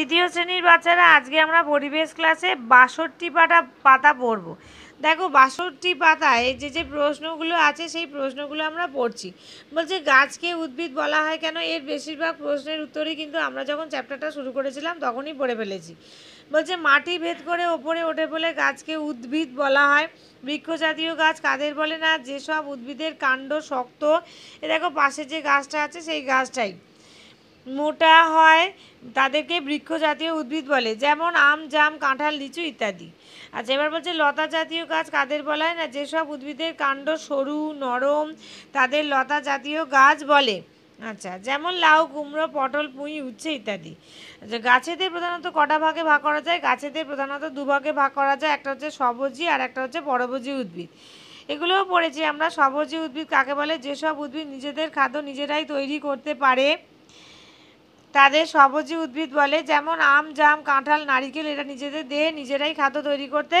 তৃতীয় শ্রেণির বাচ্চারা আজকে আমরা পরিবেশ ক্লাসে বাষট্টি পাতা পাতা পড়ব। দেখো, বাষট্টি পাতায় যে যে প্রশ্নগুলো আছে, সেই প্রশ্নগুলো আমরা পড়ছি। বলছে, গাছকে উদ্ভিদ বলা হয় কেন? এর বেশিরভাগ প্রশ্নের উত্তরই কিন্তু আমরা যখন চ্যাপ্টারটা শুরু করেছিলাম, তখনই পড়ে ফেলেছি। বলছে, মাটি ভেদ করে ওপরে ওঠে বলে গাছকে উদ্ভিদ বলা হয়। বৃক্ষ জাতীয় গাছ কাদের বলে না? যেসব উদ্ভিদের কাণ্ড শক্ত। এ দেখো, পাশে যে গাছটা আছে, সেই গাছটাই। মোটা হয়, তাদেরকে বৃক্ষ জাতীয় উদ্ভিদ বলে, যেমন আম, জাম, কাঁঠাল, লিচু ইত্যাদি। আচ্ছা এবার বলছে লতা জাতীয় গাছ কাদের বলা হয় না, যেসব উদ্ভিদের কাণ্ড সরু, নরম, তাদের লতা জাতীয় গাছ বলে। আচ্ছা যেমন লাউ, কুমড়ো, পটল, পুঁই, উচ্ছে ইত্যাদি। আচ্ছা গাছেদের প্রধানত কটা ভাগে ভাগ করা যায়? গাছেদের প্রধানত দুভাগে ভাগ করা যায়, একটা হচ্ছে সবজি আর একটা হচ্ছে পরভোজী উদ্ভিদ। এগুলোও পড়েছি আমরা, সবজি উদ্ভিদ কাকে বলে? যেসব উদ্ভিদ নিজেদের খাদ্য নিজেরাই তৈরি করতে পারে তাদের সবজি উদ্ভিদ বলে, যেমন আম, জাম, কাঁঠাল, নারিকেল, এরা নিজেদের দেহে নিজেরাই খাদ্য তৈরি করতে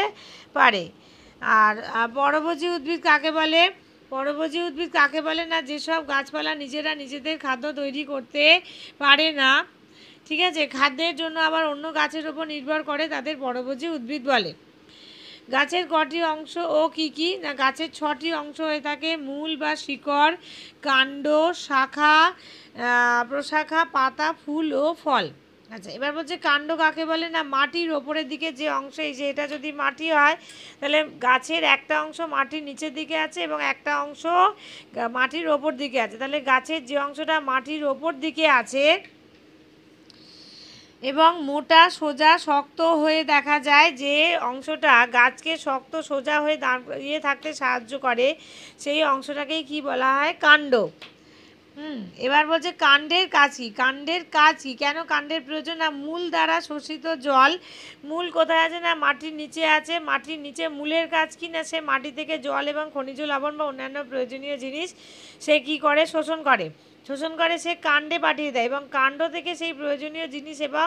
পারে। আর পরভোজী উদ্ভিদ কাকে বলে? পরভোজী উদ্ভিদ কাকে বলে না, যেসব গাছপালা নিজেরা নিজেদের খাদ্য তৈরি করতে পারে না। ঠিক আছে? খাদ্যের জন্য আবার অন্য গাছের ওপর নির্ভর করে তাদের পরভোজী উদ্ভিদ বলে। গাছের কটি অংশ ও কি কি? না, গাছের ছটি অংশ হয়ে থাকে মূল বা শিকড়, কাণ্ড, শাখা প্রশাখা, পাতা, ফুল ও ফল। আচ্ছা এবার বলছে কাণ্ড কাকে বলে? না, মাটির ওপরের দিকে যে অংশ, এই যে এটা যদি মাটি হয়, তাহলে গাছের একটা অংশ মাটির নিচের দিকে আছে এবং একটা অংশ মাটির ওপর দিকে আছে। তাহলে গাছের যে অংশটা মাটির ওপর দিকে আছে এবং মোটা, সোজা, শক্ত হয়ে দেখা যায় যে অংশটা গাছকে শক্ত, সোজা হয়ে দাঁড়িয়ে থাকতে সাহায্য করে। সেই অংশটাকেই কি বলা হয়? কাণ্ড। হুম, এবার বলছে কাণ্ডের কাজ কি কাণ্ডের কাজ কি কেন কাণ্ডের প্রয়োজন? না, মূল দ্বারা শোষিত জল। মূল কোথায় আছে? না, মাটির নিচে আছে। মাটির নিচে মূলের কাজ কি? না, সে মাটি থেকে জল এবং খনিজ লবণ বা অন্যান্য প্রয়োজনীয় জিনিস সে কি করে? শোষণ করে। শোষণ করে সে কাণ্ডে পাঠিয়ে দেয় এবং কাণ্ড থেকে সেই প্রয়োজনীয় জিনিস এবং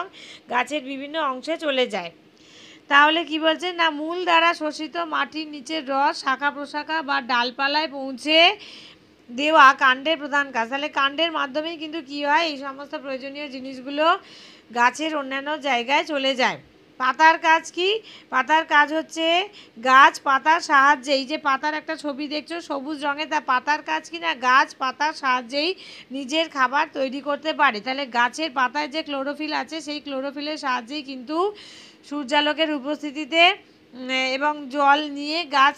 গাছের বিভিন্ন অংশে চলে যায়। তাহলে কি বলছে? না, মূল দ্বারা শোষিত মাটির নিচের রস, শাখা প্রশাখা বা ডালপালায় পৌঁছে দেওয়া কাণ্ডের প্রধান কাজ। তাহলে কাণ্ডের মাধ্যমেই কিন্তু কি হয়? এই সমস্ত প্রয়োজনীয় জিনিসগুলো গাছের অন্যান্য জায়গায় চলে যায়। পাতার কাজ কি? পাতার কাজ হচ্ছে গাছ পাতার সাহায্যে, এই যে পাতার একটা ছবি দেখছ, সবুজ রঙে তা পাতার কাজ কি না? গাছ পাতার সাহায্যেই নিজের খাবার তৈরি করতে পারে। তাহলে গাছের পাতায় যে ক্লোরোফিল আছে, সেই ক্লোরোফিলের সাহায্যেই কিন্তু সূর্যালোকের উপস্থিতিতে এবং জল নিয়ে গাছ